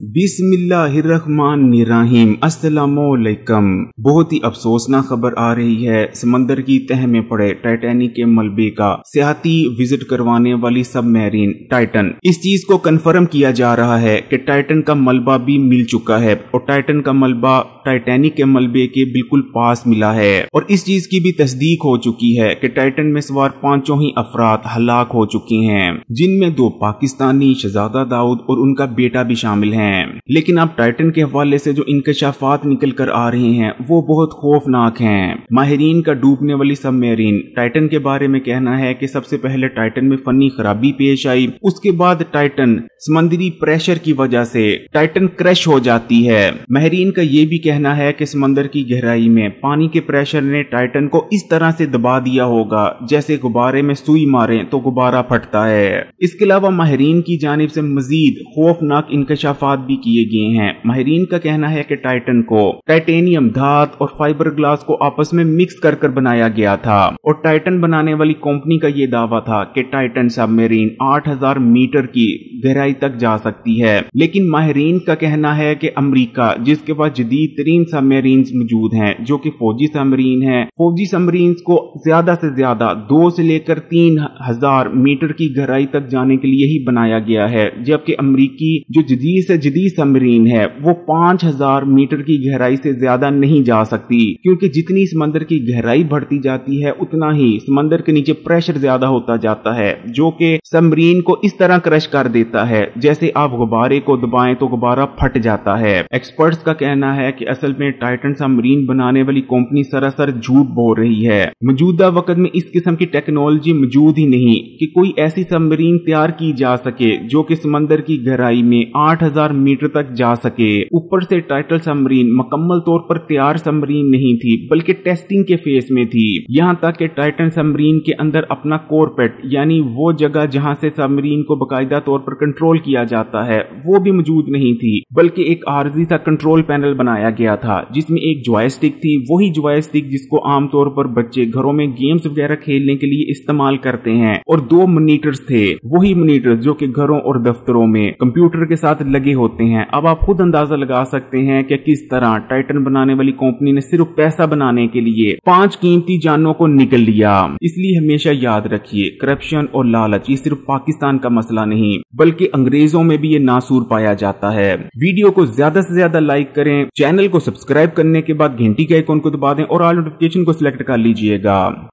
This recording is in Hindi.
बिस्मिल्लाहिर्रहमानिर्रहीम, अस्सलामुअलैकुम। बहुत ही अफसोसनाक खबर आ रही है, समंदर की तह में पड़े टाइटैनिक के मलबे का सियाती विज़िट करवाने वाली सब सबमरीन टाइटन। इस चीज़ को कंफर्म किया जा रहा है कि टाइटन का मलबा भी मिल चुका है और टाइटन का मलबा टाइटैनिक के मलबे के बिल्कुल पास मिला है। और इस चीज़ की भी तस्दीक हो चुकी है कि टाइटन में सवार पाँचों ही अफराद हलाक हो चुके हैं, जिनमें दो पाकिस्तानी शहजादा दाऊद और उनका बेटा भी शामिल है। हैं। लेकिन अब टाइटन के हवाले से जो इंकशाफात निकल कर आ रहे हैं, वो बहुत खौफनाक हैं। माहरीन का डूबने वाली सबमरीन। टाइटन के बारे में कहना है कि सबसे पहले टाइटन में फनी खराबी पेश आई। उसके बाद टाइटन समंदरी प्रेशर की वजह से टाइटन क्रैश हो जाती है। महरीन का ये भी कहना है कि समंदर की गहराई में पानी के प्रेशर ने टाइटन को इस तरह से दबा दिया होगा, जैसे गुब्बारे में सुई मारे तो गुब्बारा फटता है। इसके अलावा माहरीन की जानब से मजीद खौफनाक इंकशाफात भी किए गए हैं। माहरीन का कहना है कि टाइटन को टाइटेनियम धात और फाइबर ग्लास को आपस में मिक्स कर कर बनाया गया था और टाइटन बनाने वाली कंपनी का ये दावा था कि टाइटन सबमरीन 8000 मीटर की गहराई तक जा सकती है। लेकिन माहरीन का कहना है कि अमरीका, जिसके पास जदीद तरीन सबमरीन मौजूद हैं, जो कि फौजी सबमरीन है, फौजी सबमरीन को ज़्यादा से ज़्यादा दो से लेकर तीन हज़ार मीटर की गहराई तक जाने के लिए ही बनाया गया है, जबकि अमरीकी, जो जदीद से जदीद सबमरीन है, वो पाँच हज़ार मीटर की गहराई से ज़्यादा नहीं जा सकती, क्योंकि जितनी समंदर की गहराई बढ़ती जाती है, उतना ही समंदर के नीचे प्रेशर ज़्यादा होता जाता है, जो कि सबमरीन को इस तरह क्रश कर देता है, जैसे आप गुब्बारे को दबाएँ तो गुब्बारा फट जाता है। एक्सपर्ट्स का कहना है कि असल में टाइटन सबमरीन बनाने वाली कंपनी सरासर झूठ बोल रही है। मौजूदा वक्त में इस किस्म की टेक्नोलॉजी मौजूद ही नहीं, कि कोई ऐसी सबमरीन तैयार की जा सके, जो कि समंदर की गहराई में आठ हज़ार मीटर तक जा सके। ऊपर से टाइटल सबमरीन मुकम्मल तौर पर तैयार सबमरीन नहीं थी, बल्कि टेस्टिंग के फेस में थी। यहाँ तक कि टाइटन सबमरीन के अंदर अपना कोरपेट यानी वो जगह जहाँ से सबमरीन को बाकायदा तौर पर कंट्रोल किया जाता है, वो भी मौजूद नहीं थी, बल्कि एक आरजी सा कंट्रोल पैनल बनाया गया था, जिसमें एक जॉयस्टिक थी, वही जॉयस्टिक जिसको आमतौर पर बच्चे घरों में गेम्स वगैरह खेलने के लिए इस्तेमाल करते हैं। और दो मोनीटर्स थे, वही मोनीटर्स जो कि घरों और दफ्तरों में कंप्यूटर के साथ लगे होते हैं। अब आप खुद अंदाज़ा लगा सकते हैं कि किस तरह टाइटन बनाने वाली कंपनी ने सिर्फ़ पैसा बनाने के लिए पाँच कीमती जानों को निकल लिया। इसलिए हमेशा याद रखिए करप्शन और लालच, ये सिर्फ़ पाकिस्तान का मसला नहीं, बल्कि अंग्रेज़ों में भी ये नासूर पाया जाता है। वीडियो को ज़्यादा से ज़्यादा लाइक करें चैनल को सब्सक्राइब करने के बाद घंटी के आइकॉन को दबा दें और ऑल नोटिफिकेशन को सिलेक्ट कर लीजिएगा।